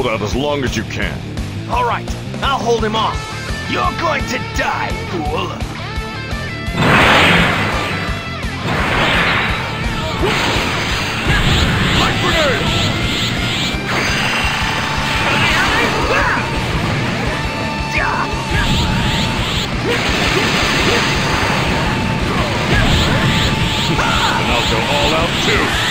Hold out as long as you can. All right, I'll hold him off. You're going to die, fool. Light grenade! And I'll go all out too.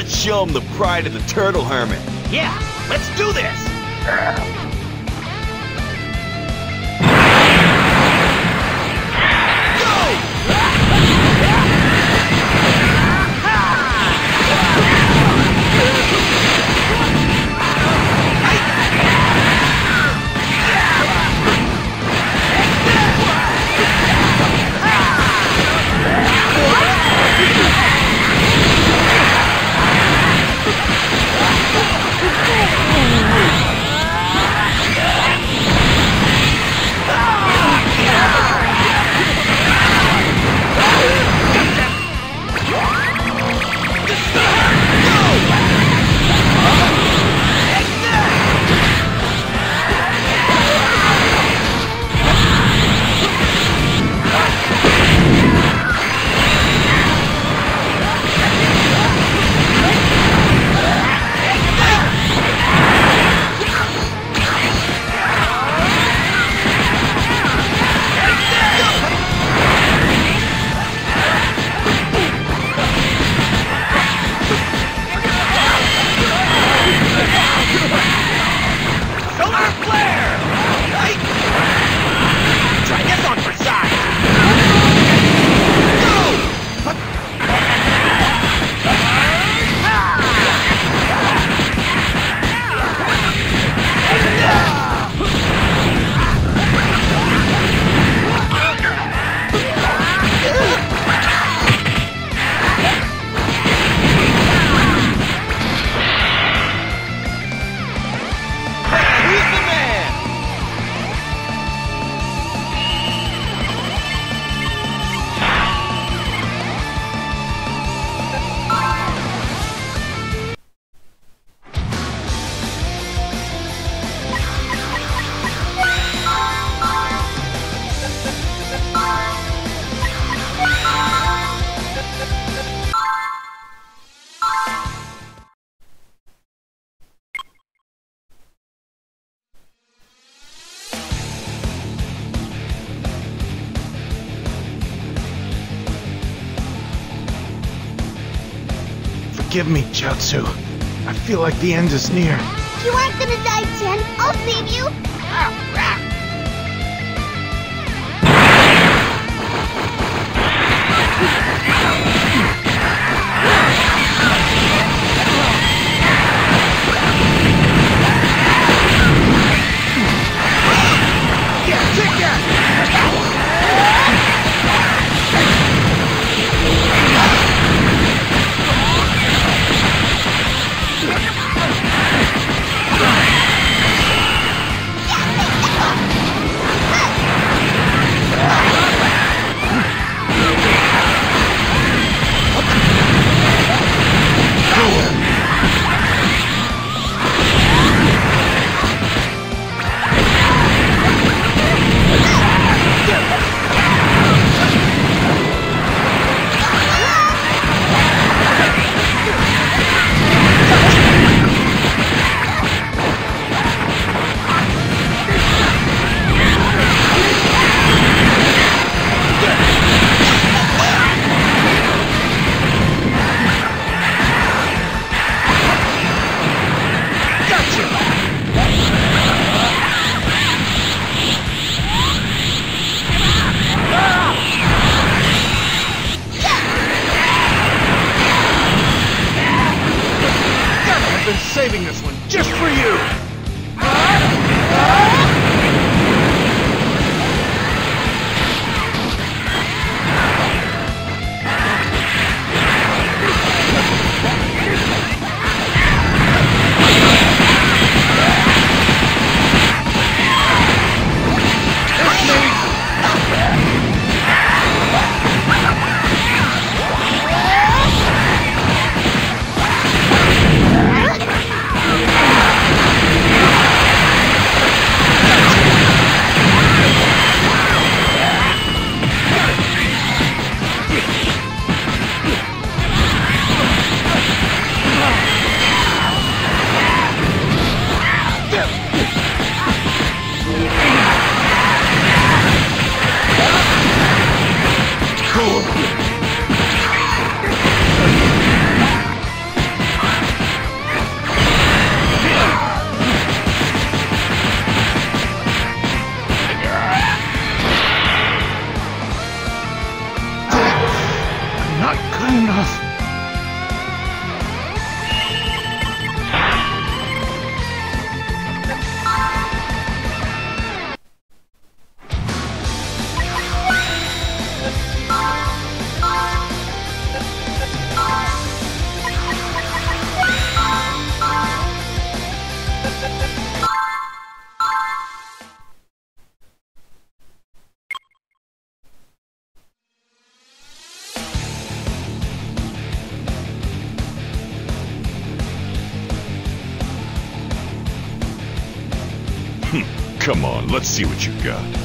let's show him the pride of the Turtle Hermit. Yeah, let's do this! Forgive. I feel like the end is near. You aren't gonna die, Tien. I'll save you. See what you got.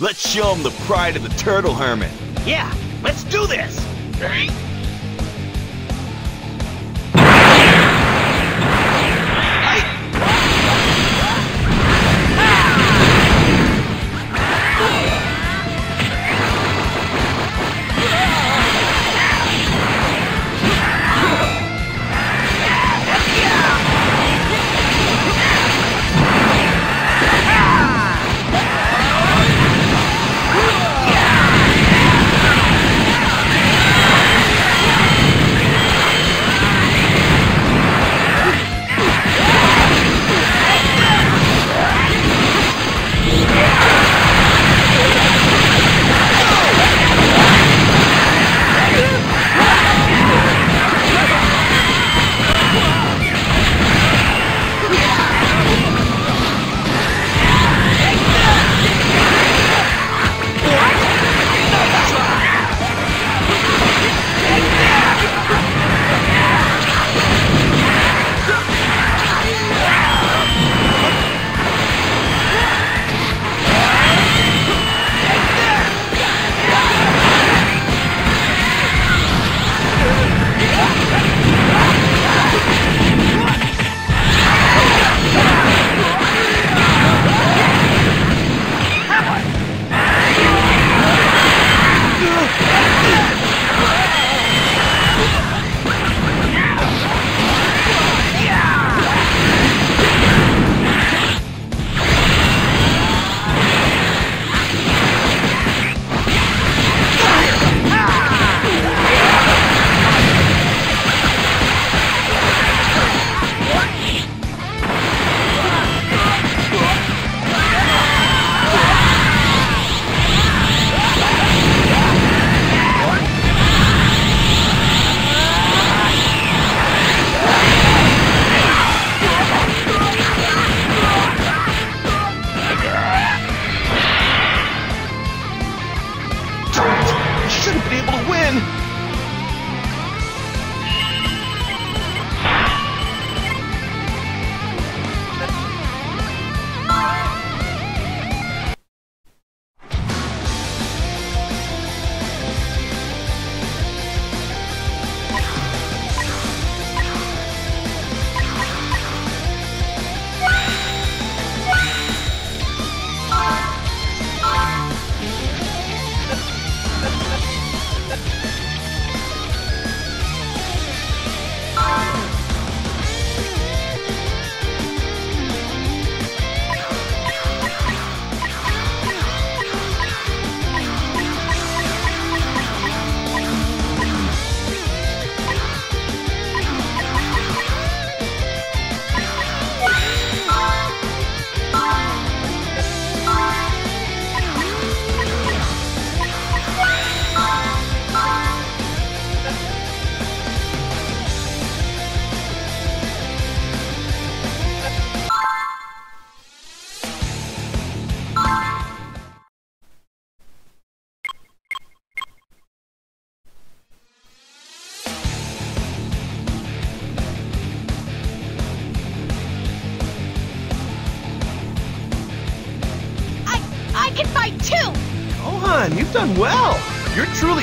Let's show him the pride of the turtle hermit. Yeah, let's do this!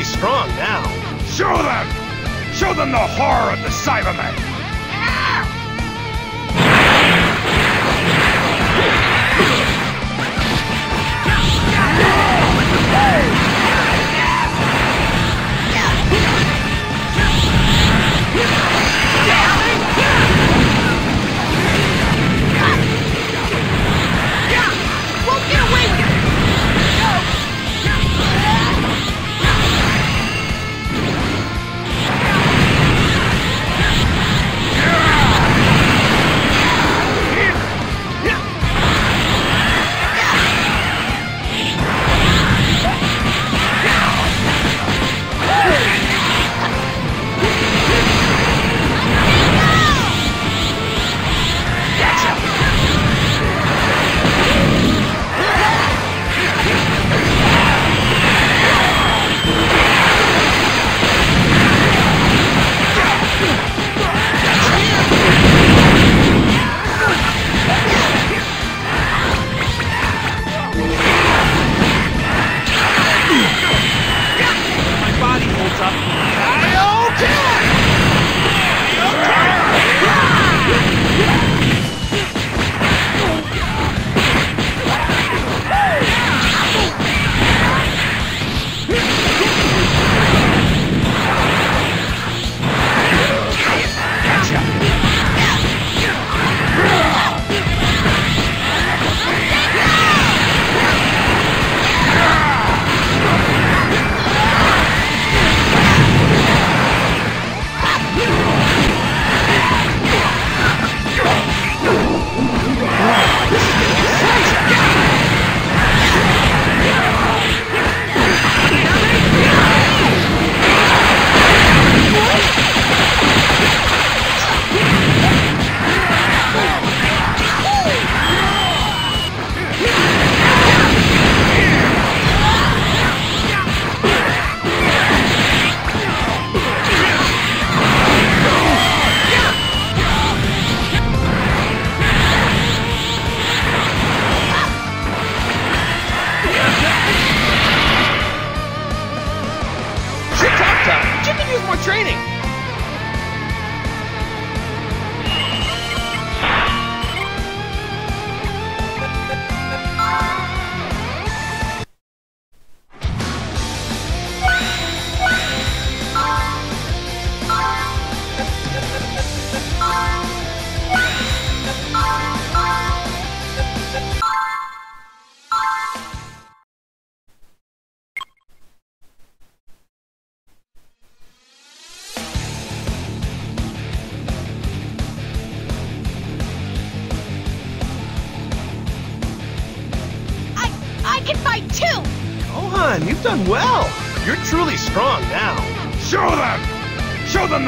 Strong now. Show them! Show them the horror of the Cybermen!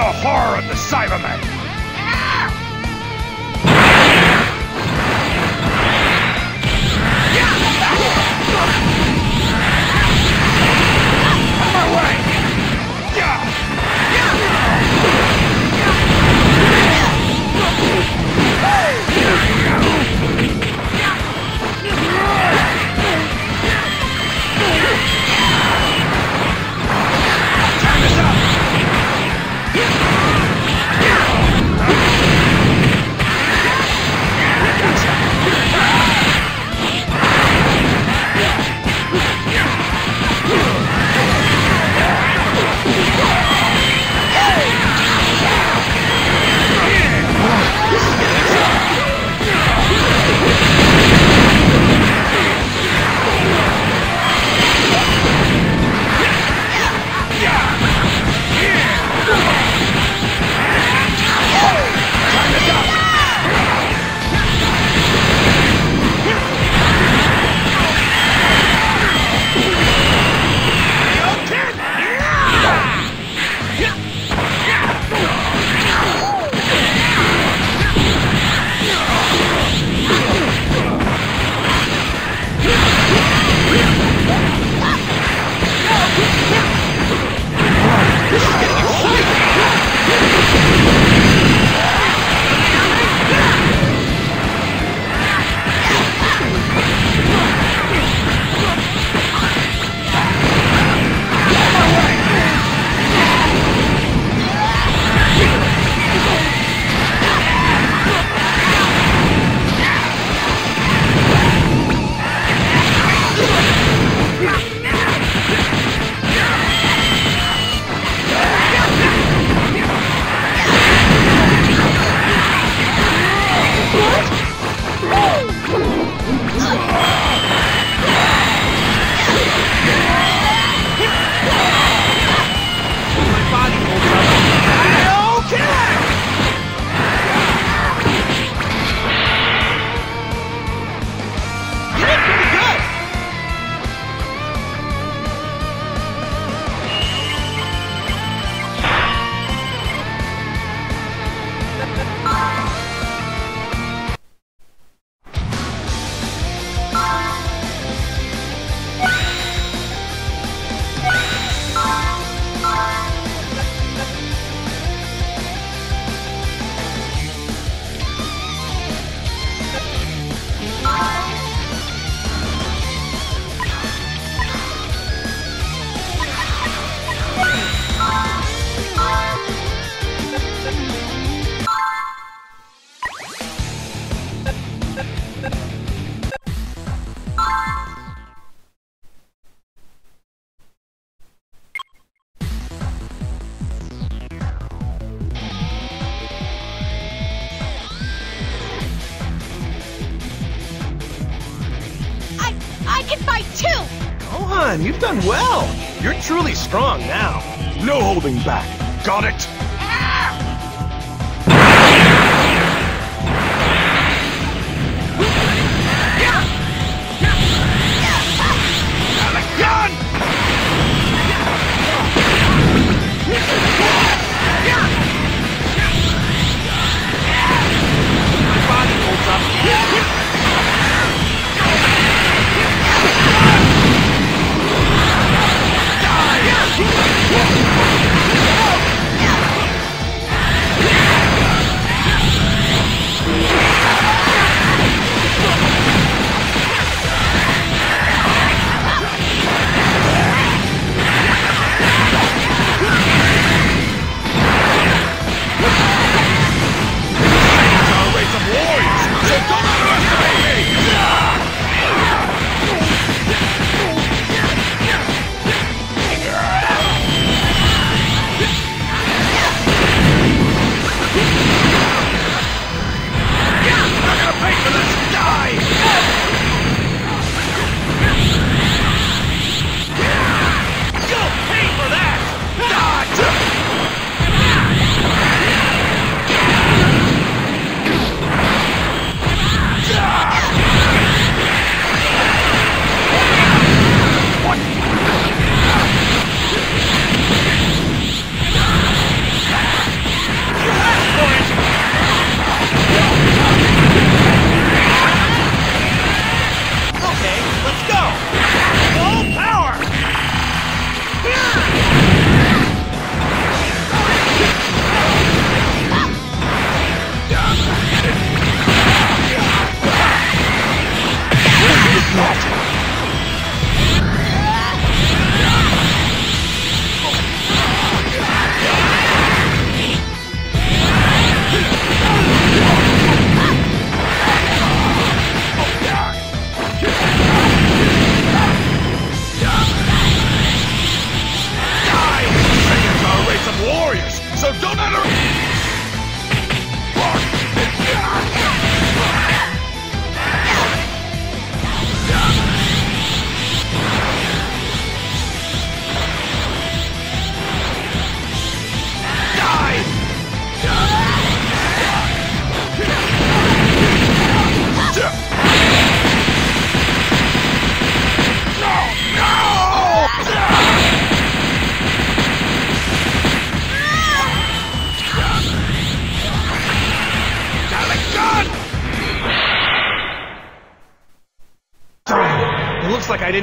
the horror of the Cybermen! man, you've done well! You're truly strong now. No holding back. Got it?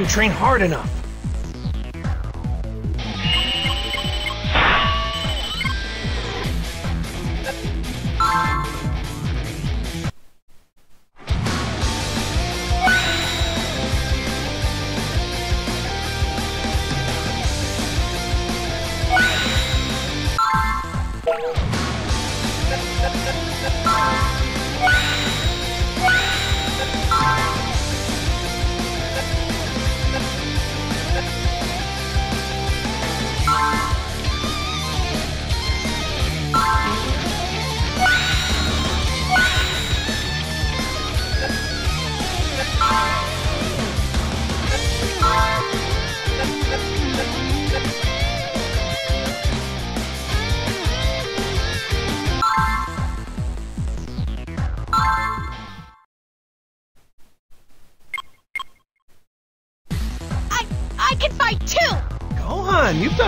Didn't train hard enough.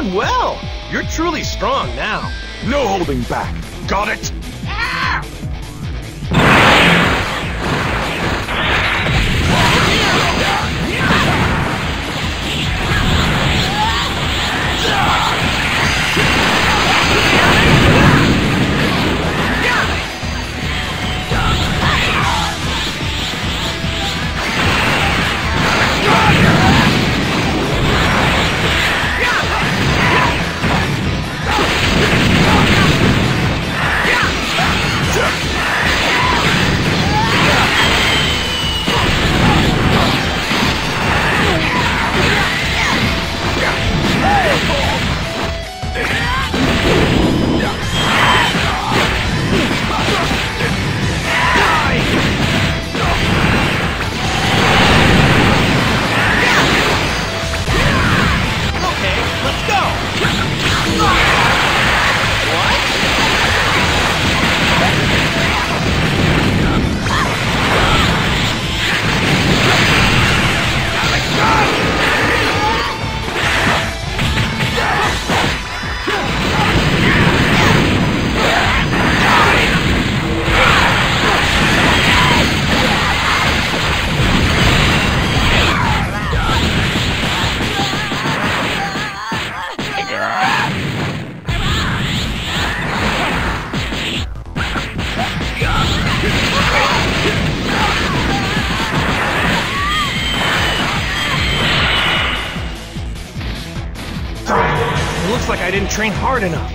Done well. You're truly strong now. No holding back. Got it? Train hard enough.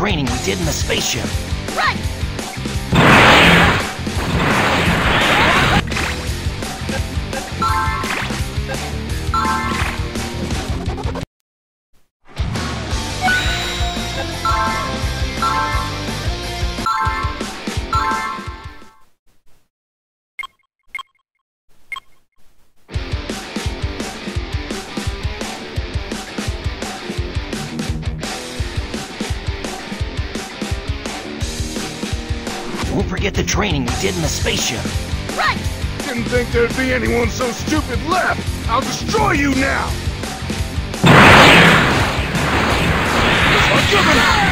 Training we did in the spaceship. Run! Did in the spaceship. Run! Didn't think there'd be anyone so stupid left. I'll destroy you now. Try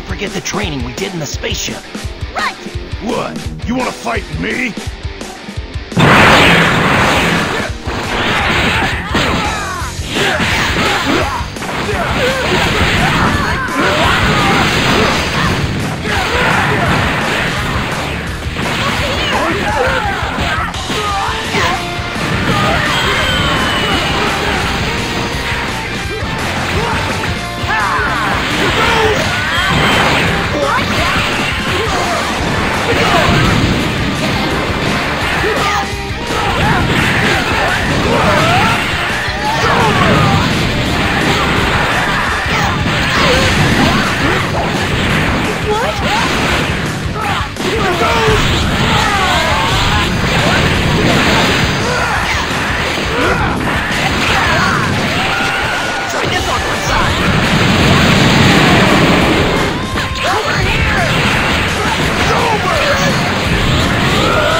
Don't forget the training we did in the spaceship. Right! What? You wanna fight me? Yeah. Yeah!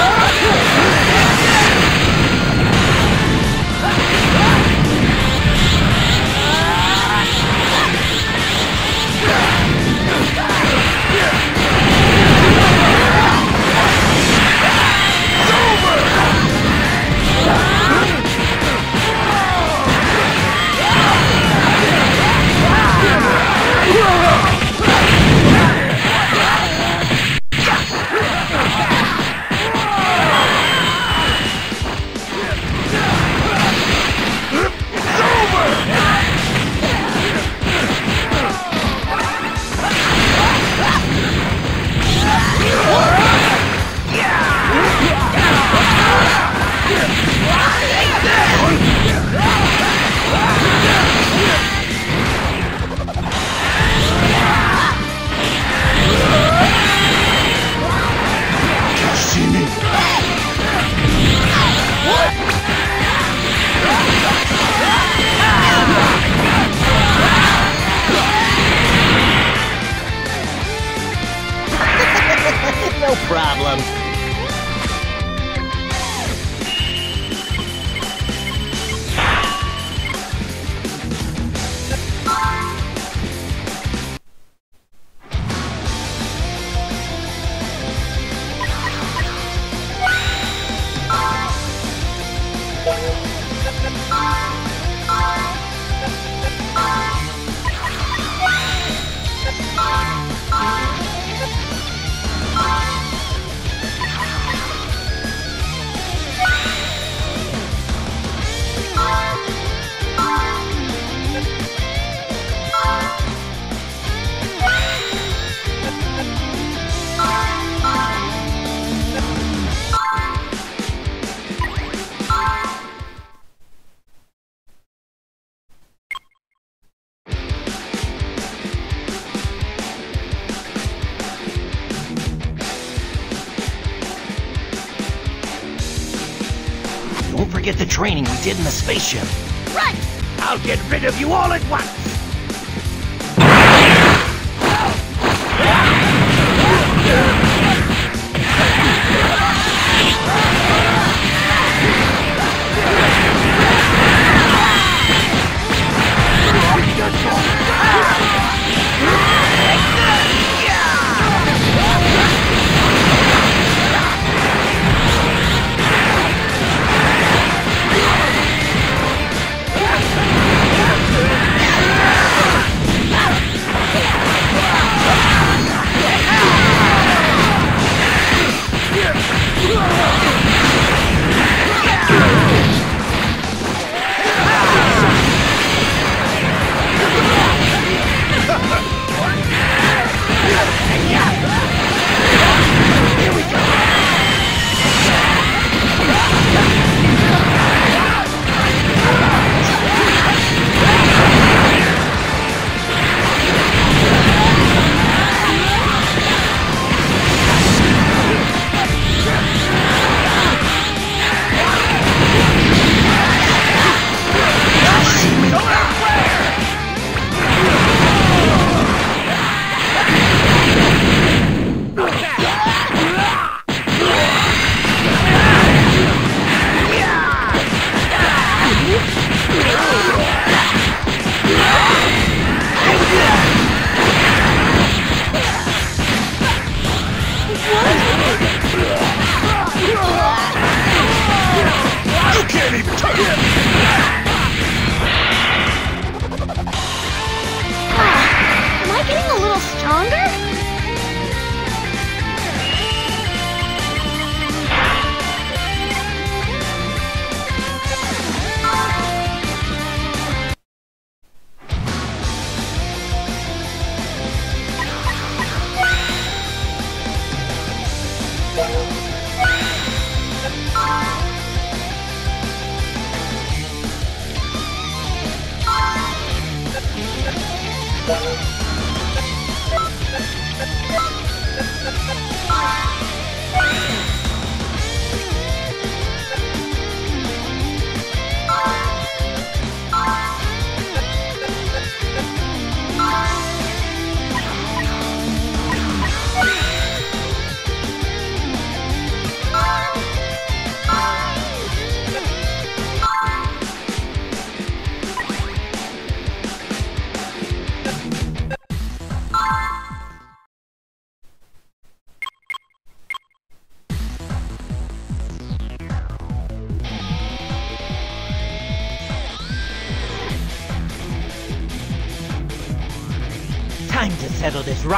Did in the spaceship. Run! I'll get rid of you all at once.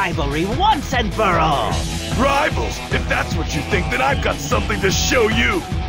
Rivalry once and for all. Rivals! If that's what you think, then I've got something to show you!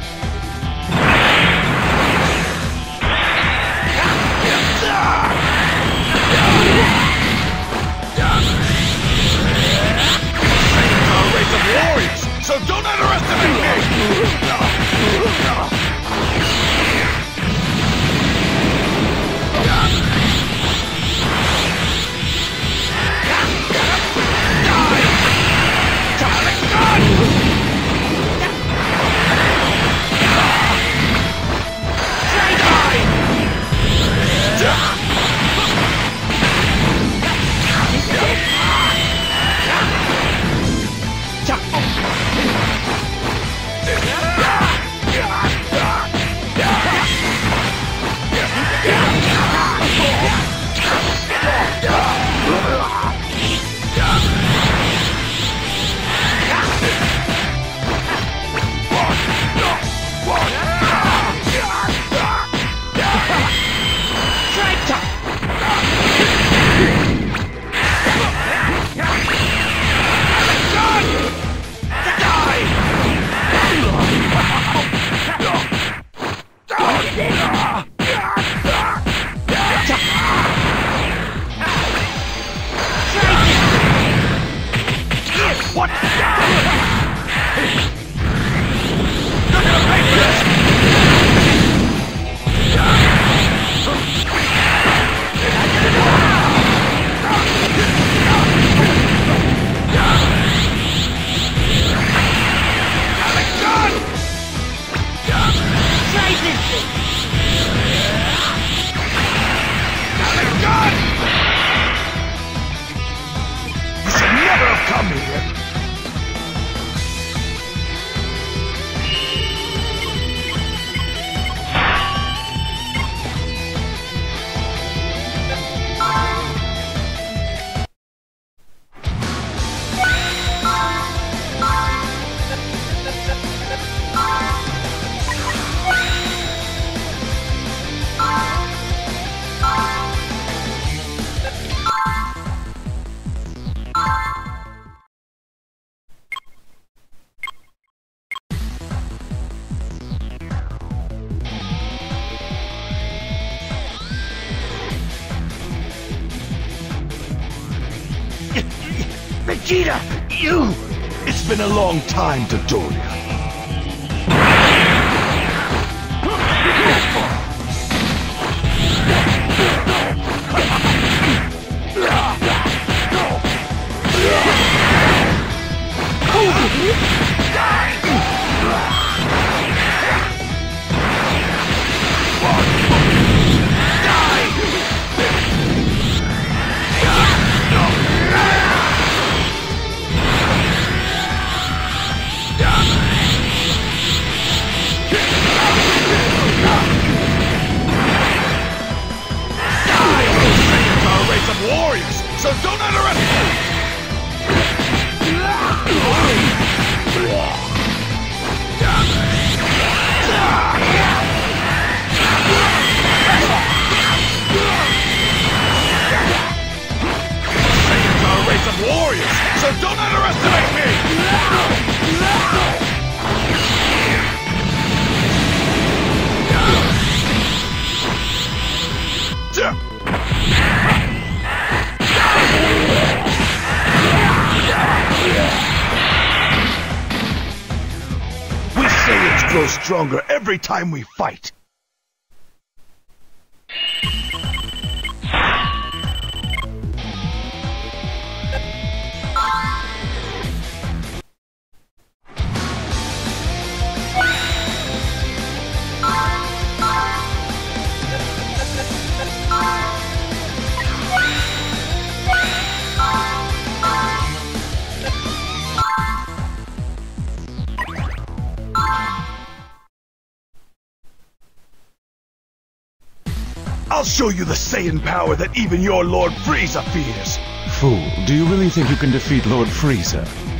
time to do it. every time we fight. show you the Saiyan power that even your Lord Frieza fears! Fool, do you really think you can defeat Lord Frieza?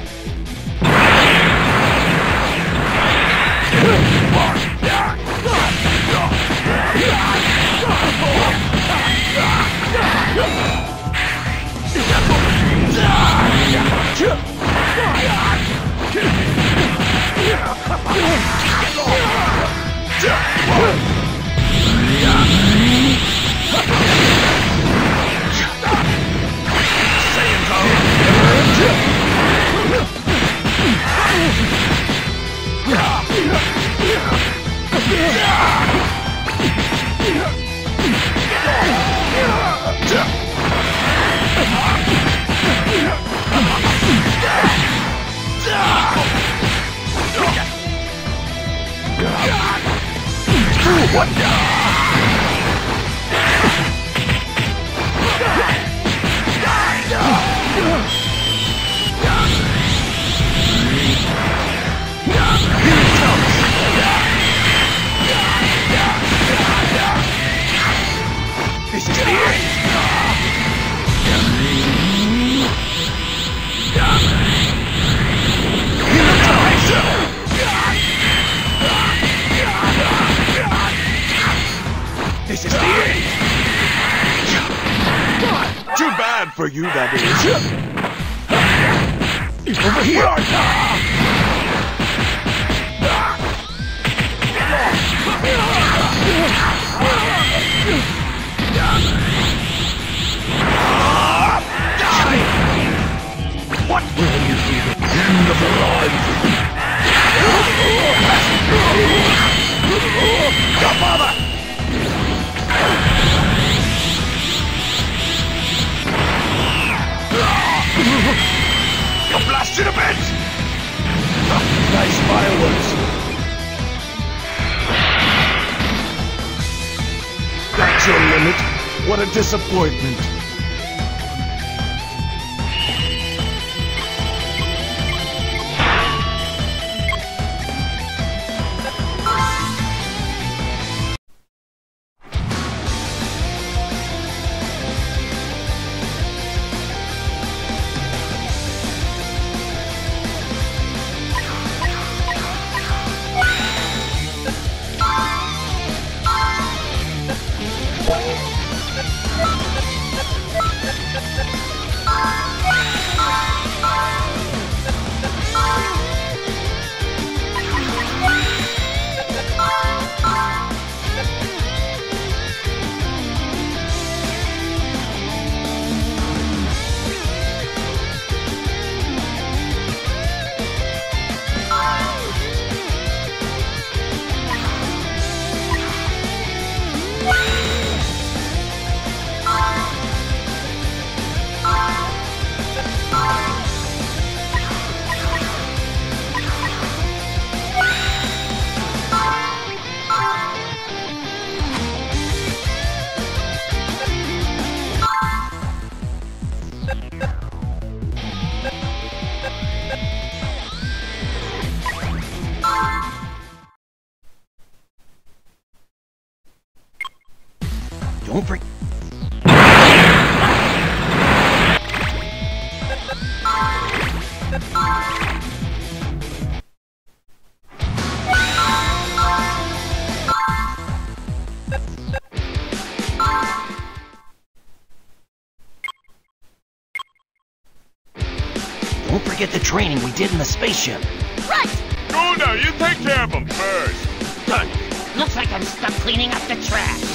Training we did in the spaceship. Right! Go now, you take care of them first. Done. Looks like I'm stuck cleaning up the trash.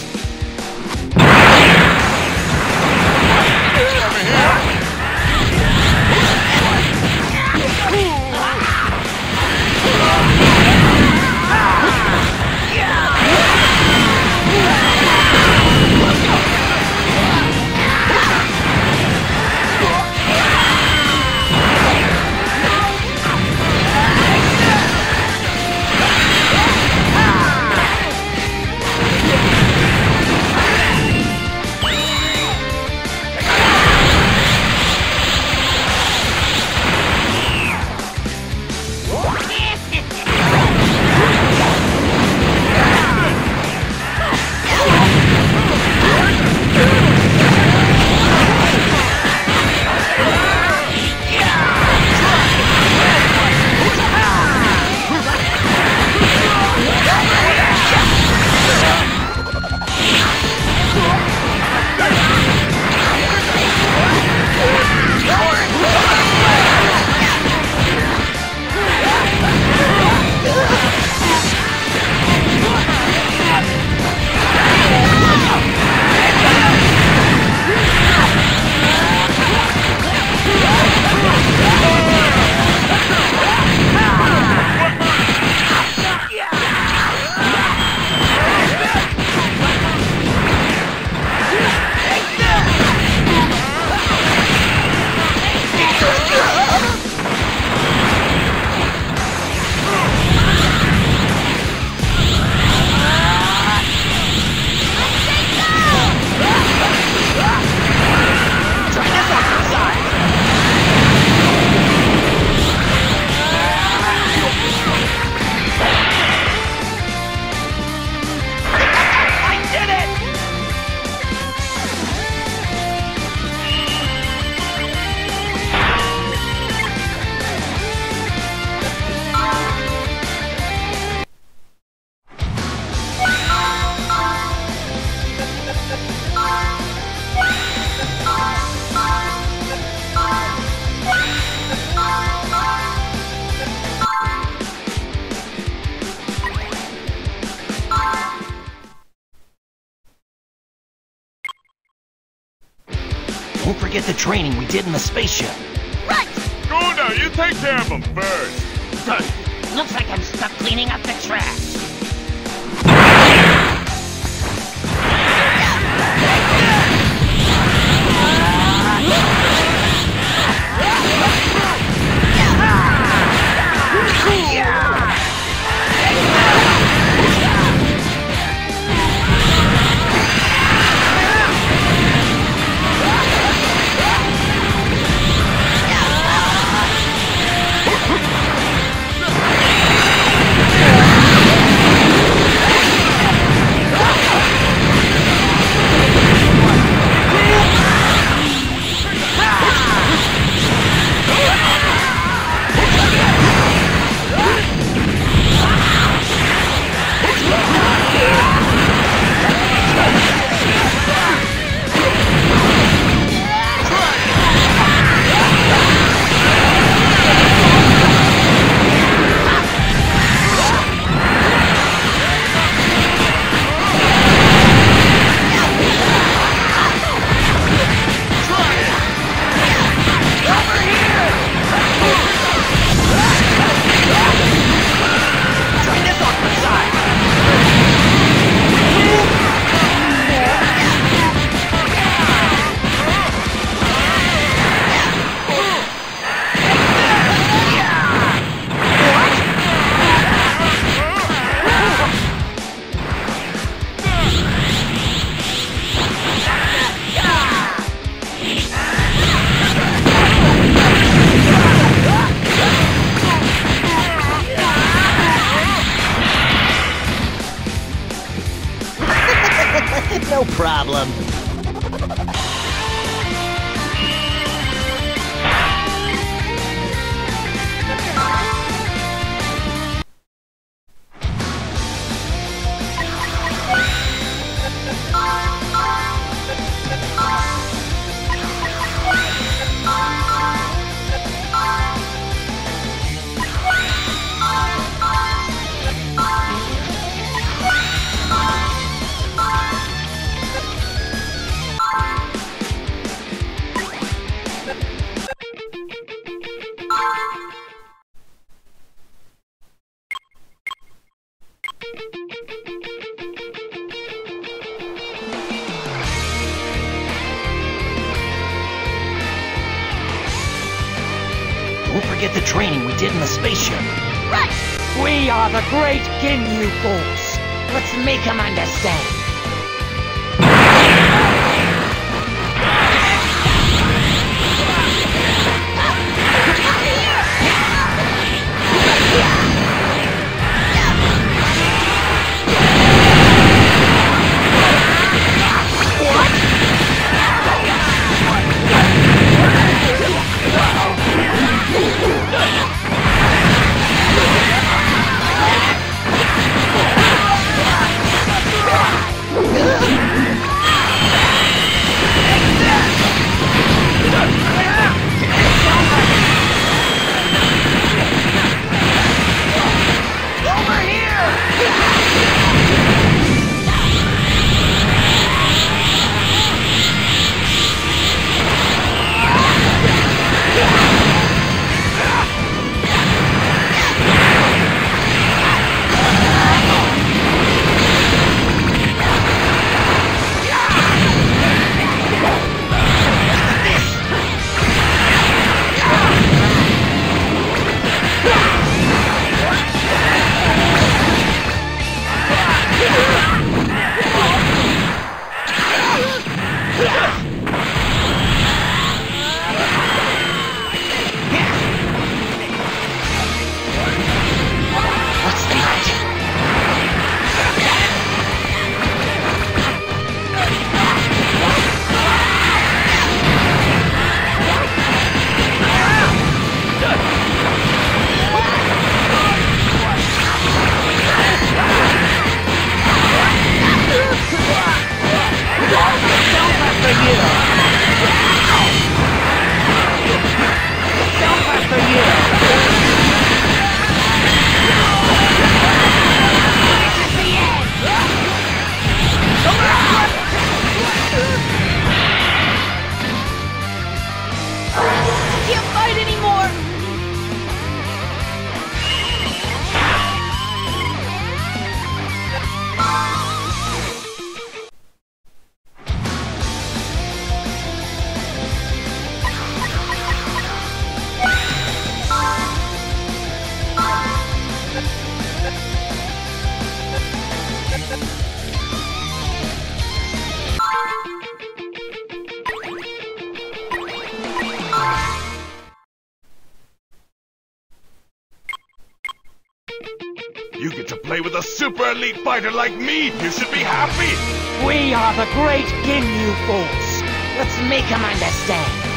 With a elite fighter like me! You should be happy! We are the great Ginyu Force. Let's make him understand.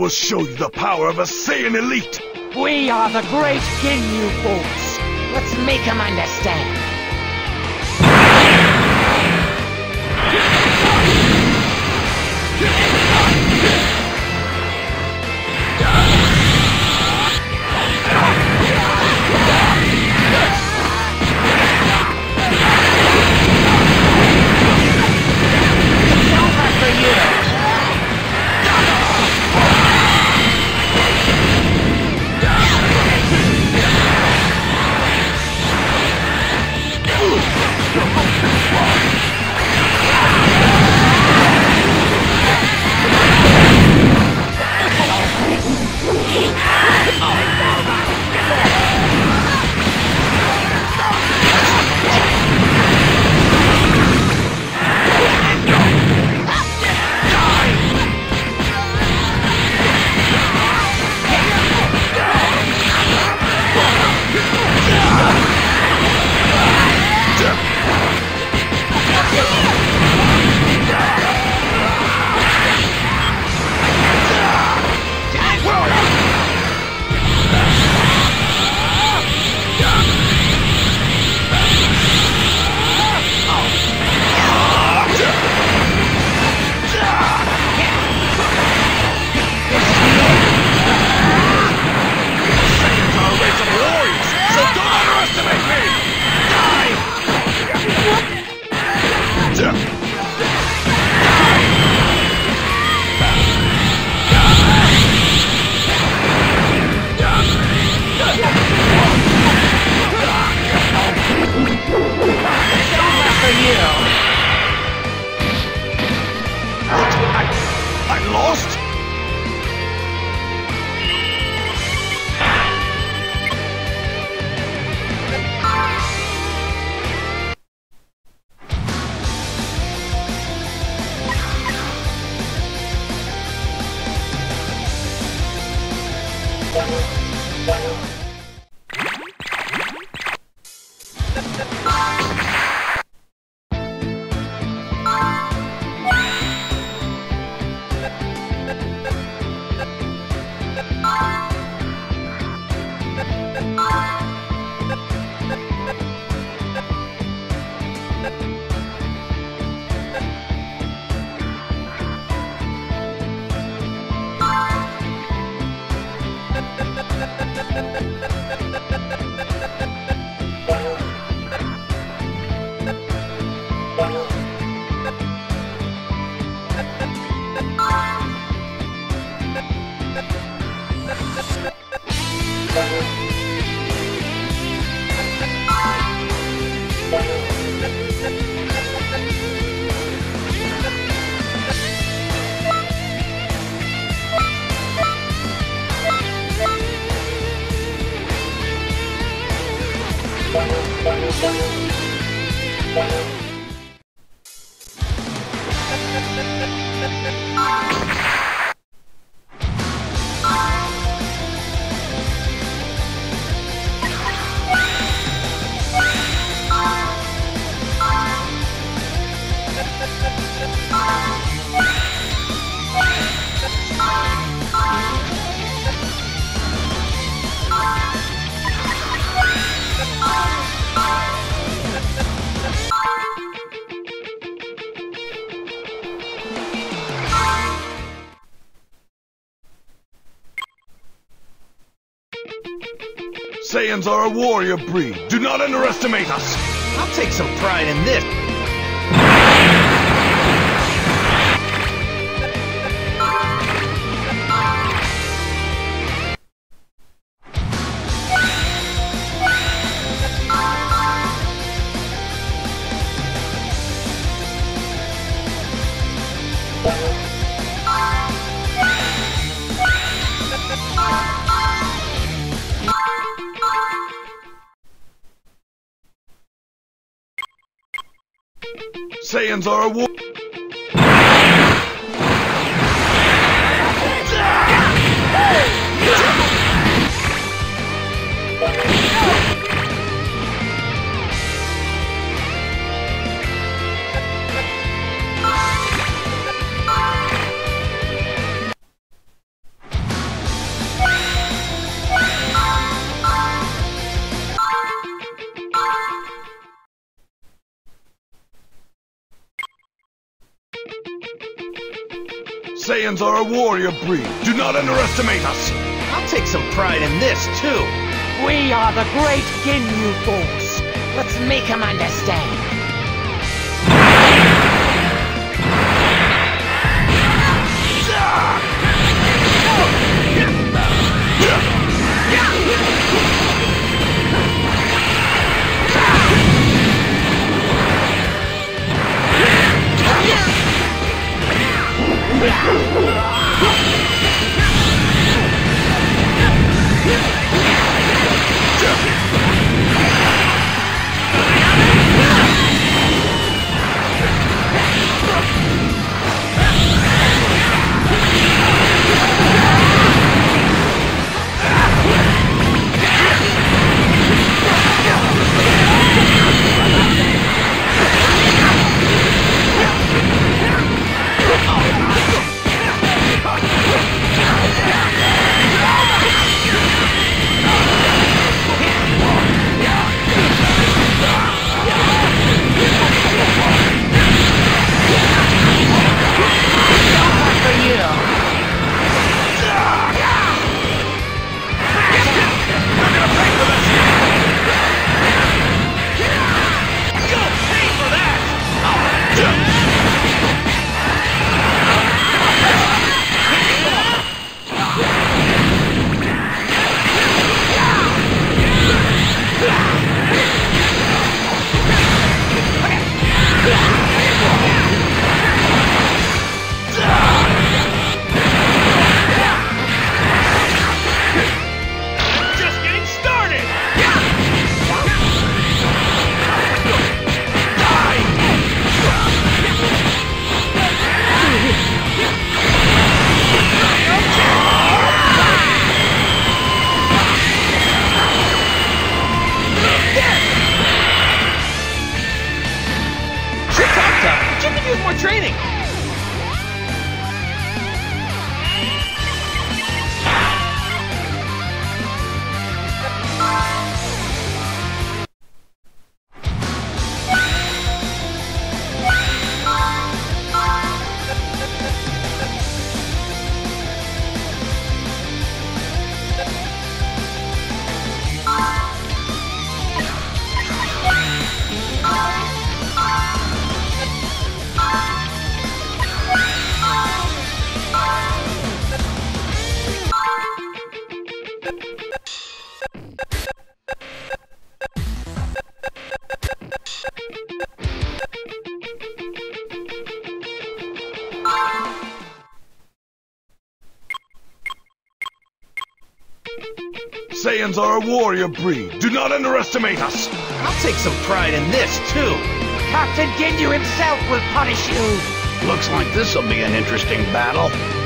Will show you the power of a Saiyan elite! We are the great Ginyu Force. Let's make him understand. Are a warrior breed. Do not underestimate us. I'll take some pride in this. Saiyans are a war. Are a warrior breed. Do not underestimate us. I'll take some pride in this, too. We are the great Ginyu Force. Let's make him understand. Just warrior breed. Do not underestimate us. I'll take some pride in this, too. Captain Ginyu himself will punish you. Looks like this'll be an interesting battle.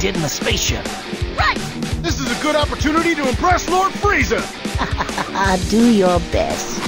did in the spaceship. Right! This is a good opportunity to impress Lord Frieza! Do your best.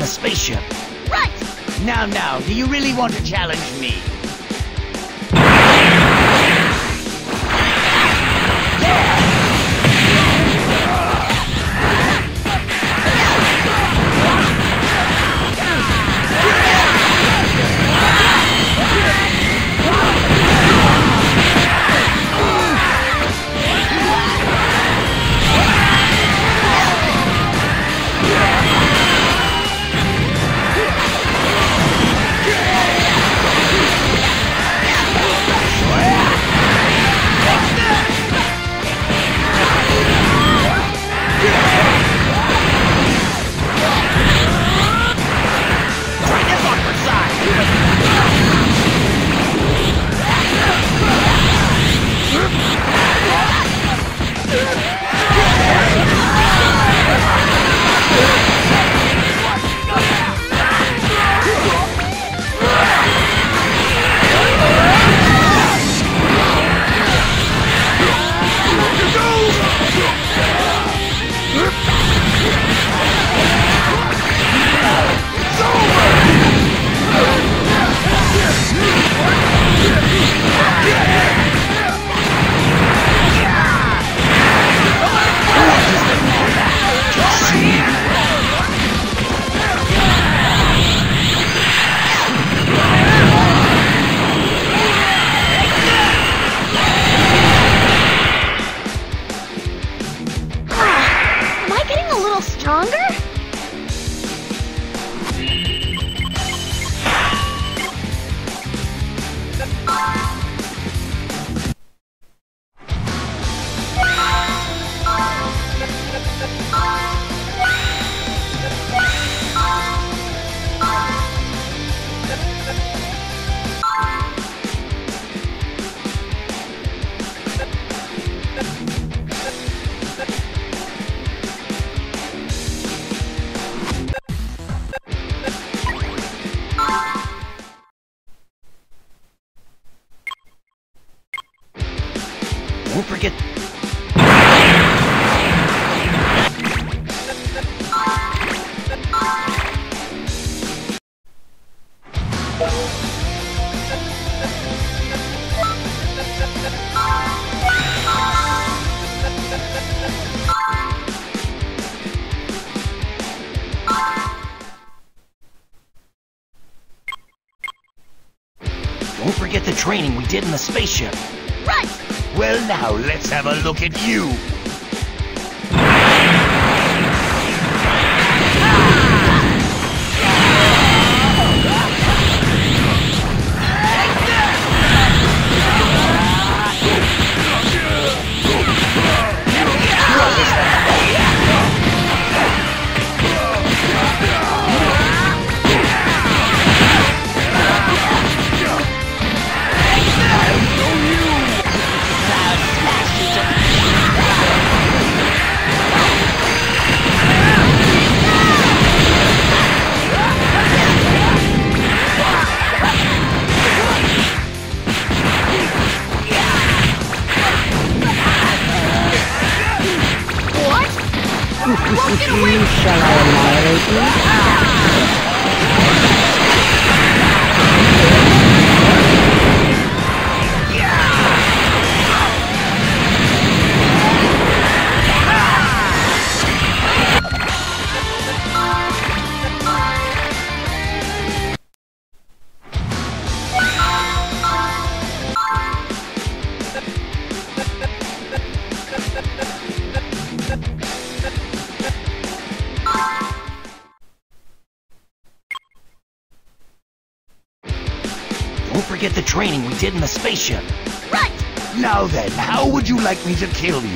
The spaceship. Right! Now, now, do you really want to challenge did in the spaceship. Right! Well, now let's have a look at you. Spaceship. Right! Now then, how would you like me to kill you?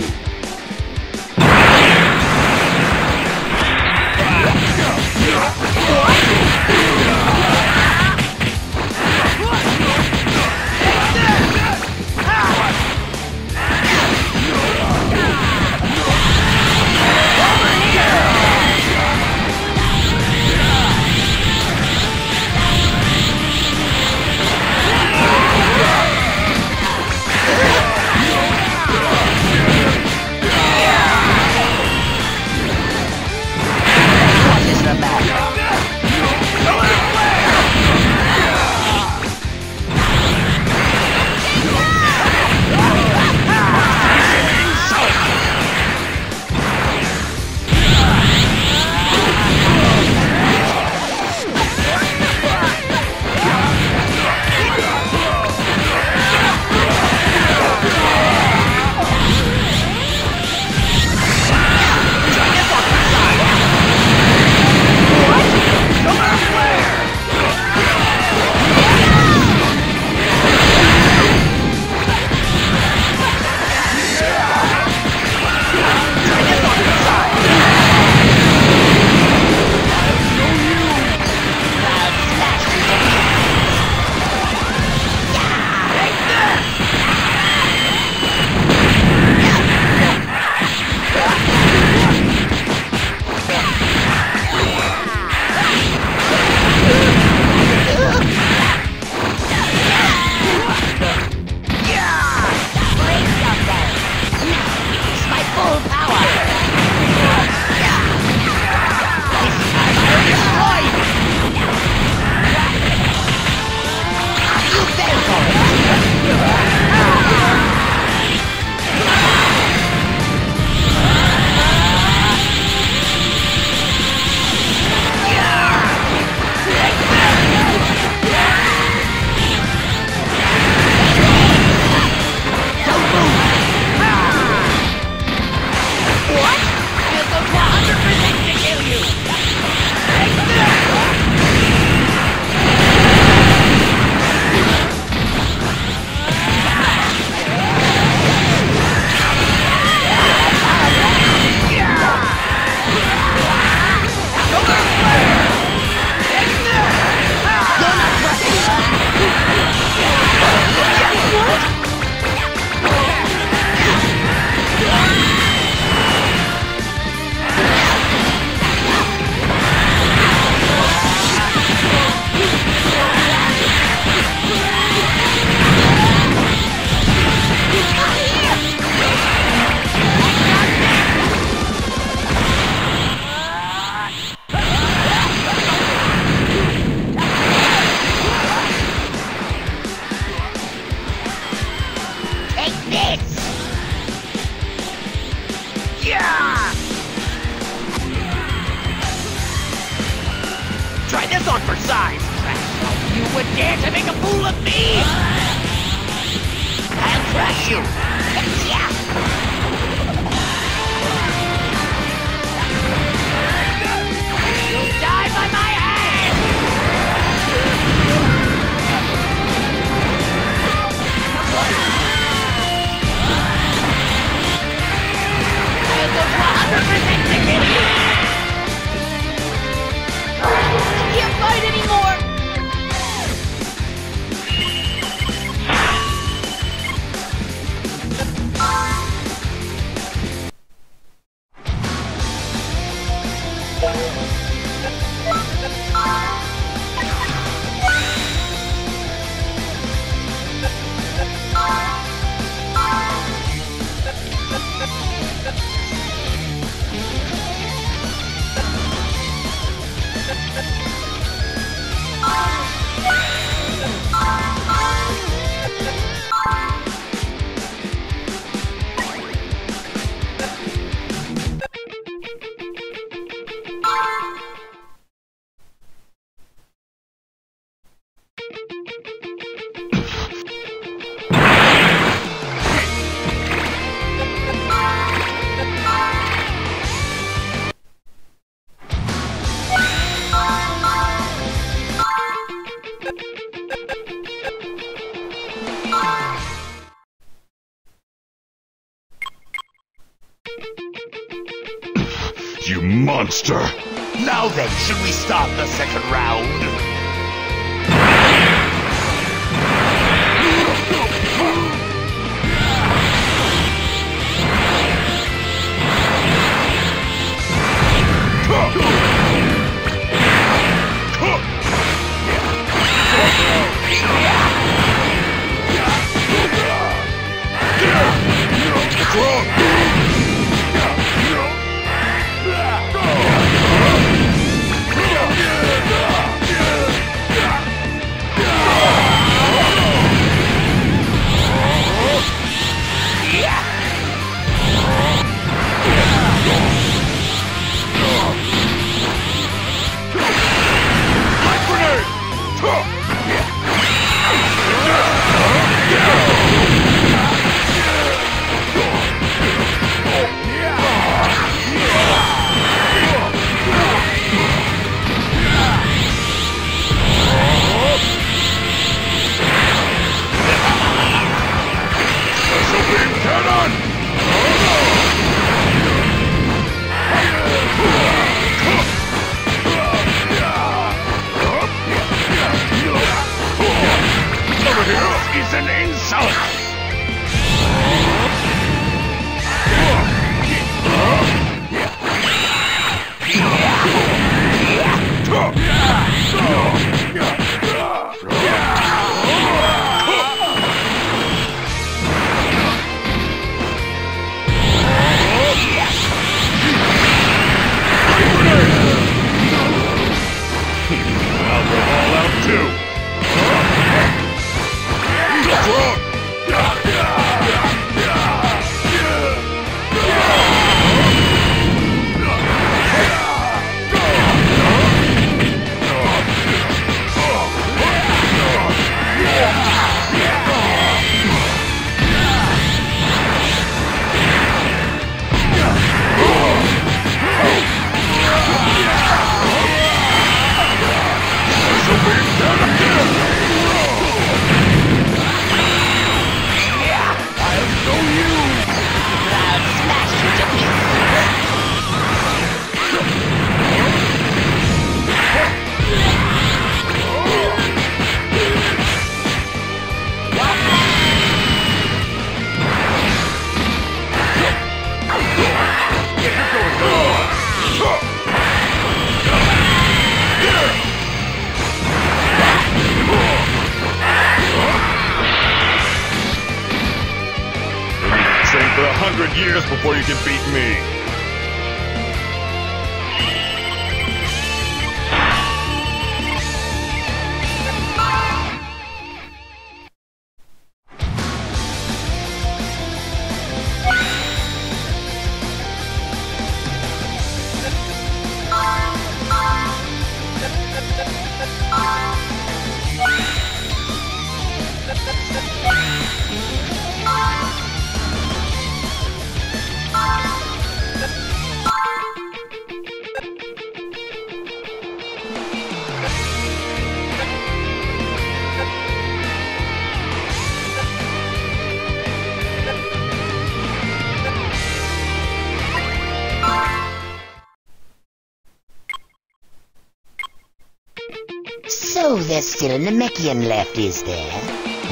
Still a Namekian left, is there?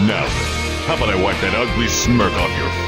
Now how about I wipe that ugly smirk off your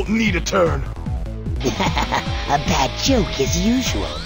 Won't need a turn. a bad joke as usual.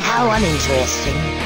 How uninteresting.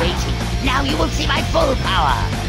waiting. Now you will see my full power.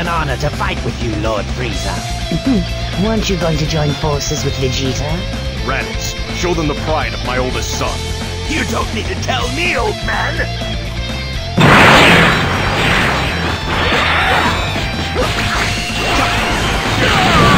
An honor to fight with you, Lord Frieza. Weren't you going to join forces with Vegeta? Raditz, show them the pride of my oldest son. You don't need to tell me, old man!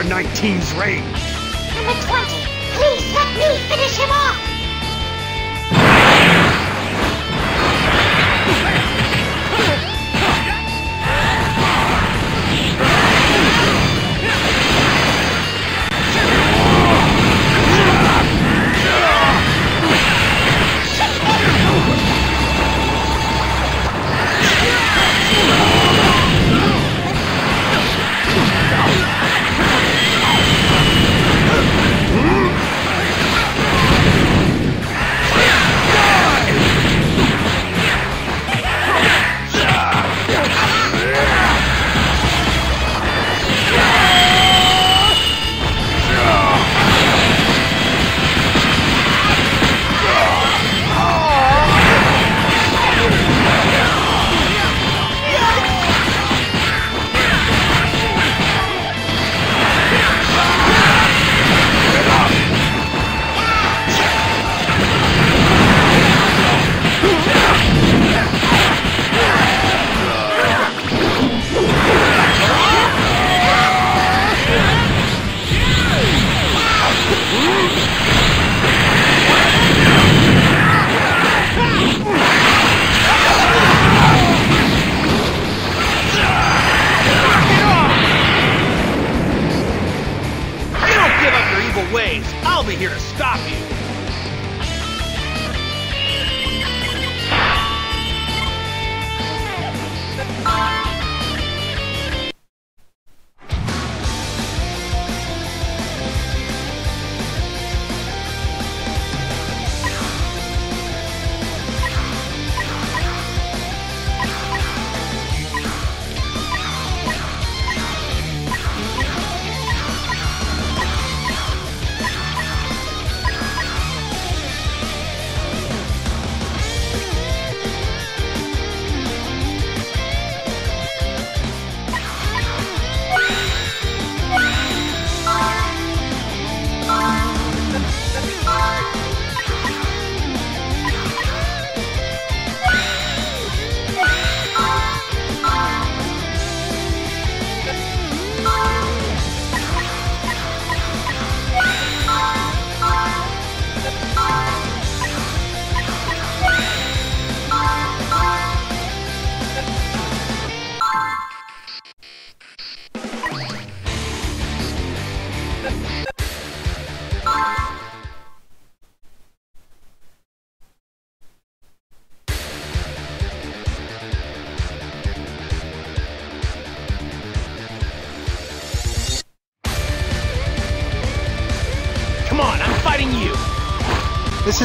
over 19's reign.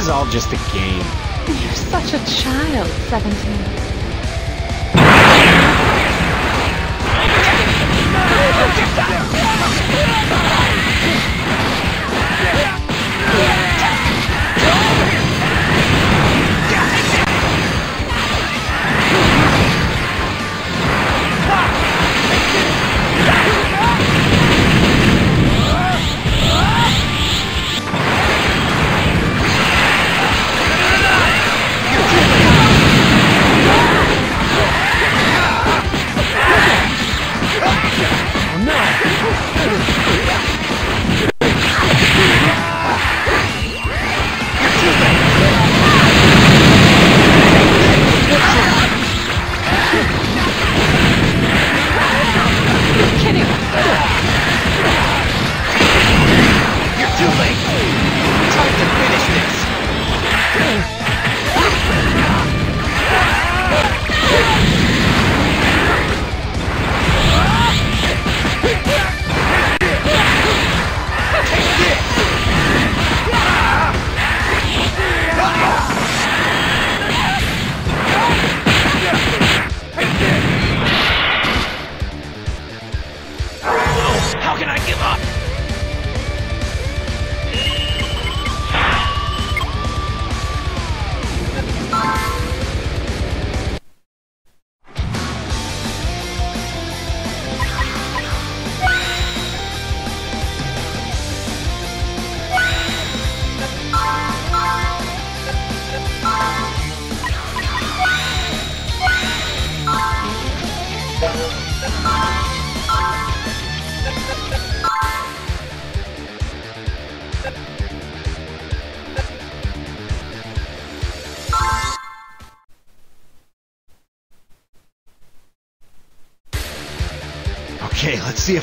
is all just a game. You're such a child, 17.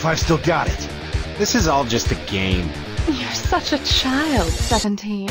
If I've still got it. This is all just a game. You're such a child, 17.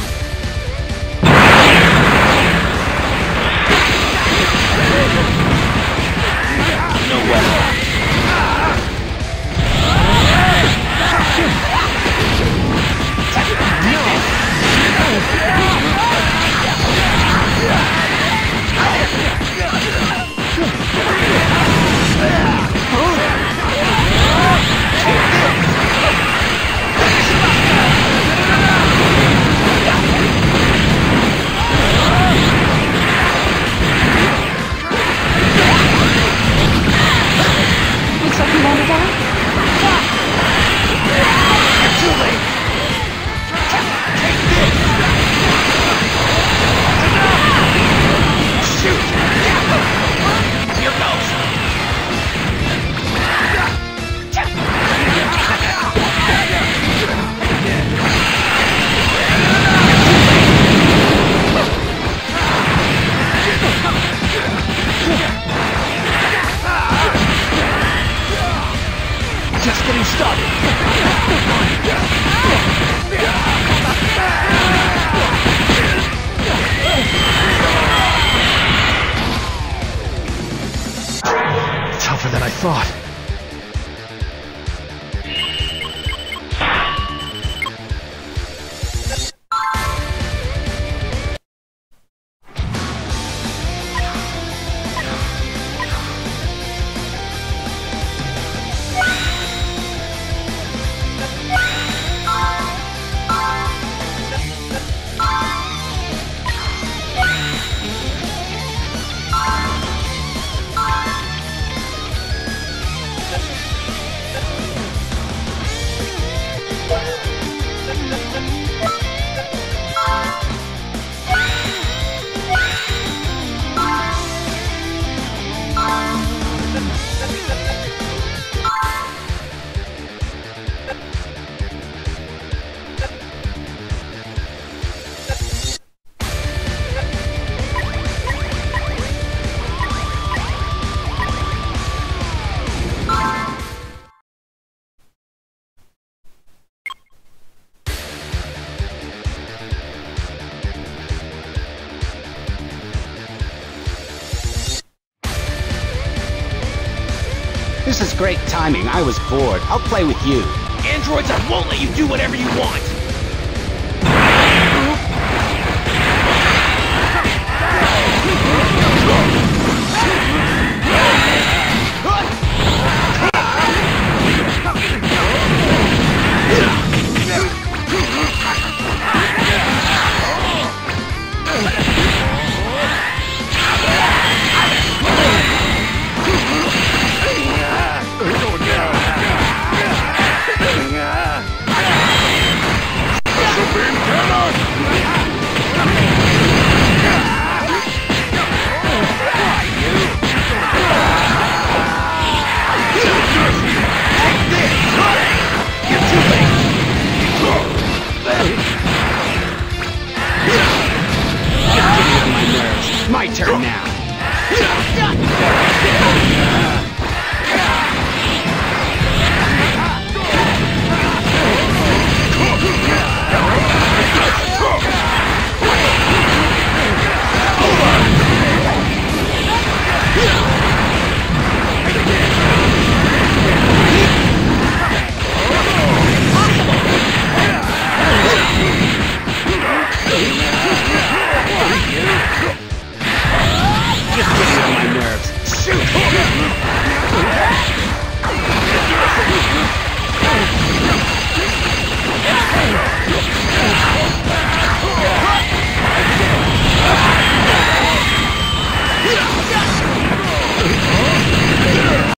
This is great timing. I was bored. I'll play with you. Androids, I won't let you do whatever you want!